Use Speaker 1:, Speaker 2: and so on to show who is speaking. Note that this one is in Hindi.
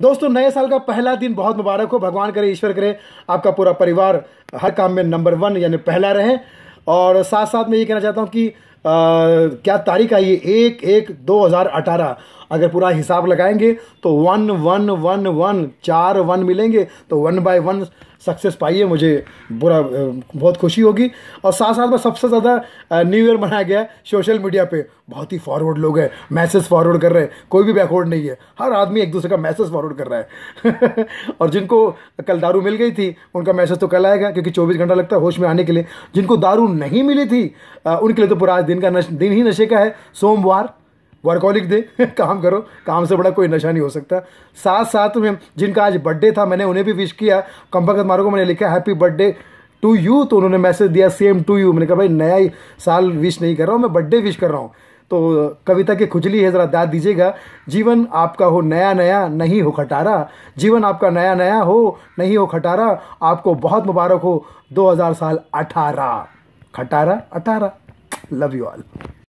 Speaker 1: दोस्तों, नए साल का पहला दिन, बहुत मुबारक हो। भगवान करे, ईश्वर करे, आपका पूरा परिवार हर काम में नंबर वन यानी पहला रहे। और साथ साथ में ये कहना चाहता हूँ कि क्या तारीख आई है? एक एक, दो हज़ार अठारह। अगर पूरा हिसाब लगाएँगे तो वन वन वन वन, चार, वन मिलेंगे। तो वन बाय वन सक्सेस पाइए, मुझे बुरा बहुत खुशी होगी। और साथ साथ में सबसे ज़्यादा न्यू ईयर मनाया गया है सोशल मीडिया पे। बहुत ही फॉरवर्ड लोग हैं मैसेज फॉरवर्ड कर रहे हैं। कोई भी बैकवर्ड नहीं है। हर आदमी एक दूसरे का मैसेज फॉरवर्ड कर रहा है। और जिनको कल दारू मिल गई थी, उनका मैसेज तो कल आएगा, क्योंकि चौबीस घंटा लगता है होश में आने के लिए। जिनको दारू नहीं मिली थी उनके लिए तो पूरा दिन का नश, दिन ही नशे का है। सोमवार वर्कॉलिक दे काम करो, काम से बड़ा कोई नशा नहीं हो सकता। साथ साथ में जिनका आज बर्थडे था, मैंने उन्हें भी विश किया। कंपकत मारो को मैंने लिखा हैप्पी बर्थडे टू यू तो उन्होंने मैसेज दिया सेम टू यू मैंने कहा, भाई, नया ही साल विश नहीं कर रहा हूँ, मैं बर्थडे विश कर रहा हूँ। तो कविता की खुजली है, ज़रा दाद दीजिएगा। जीवन आपका हो नया नया नहीं हो खटारा। जीवन आपका नया नया हो, नहीं हो खटारा। आपको बहुत मुबारक हो 2000 साल अठारह। खटारा, अठारह। Love you all.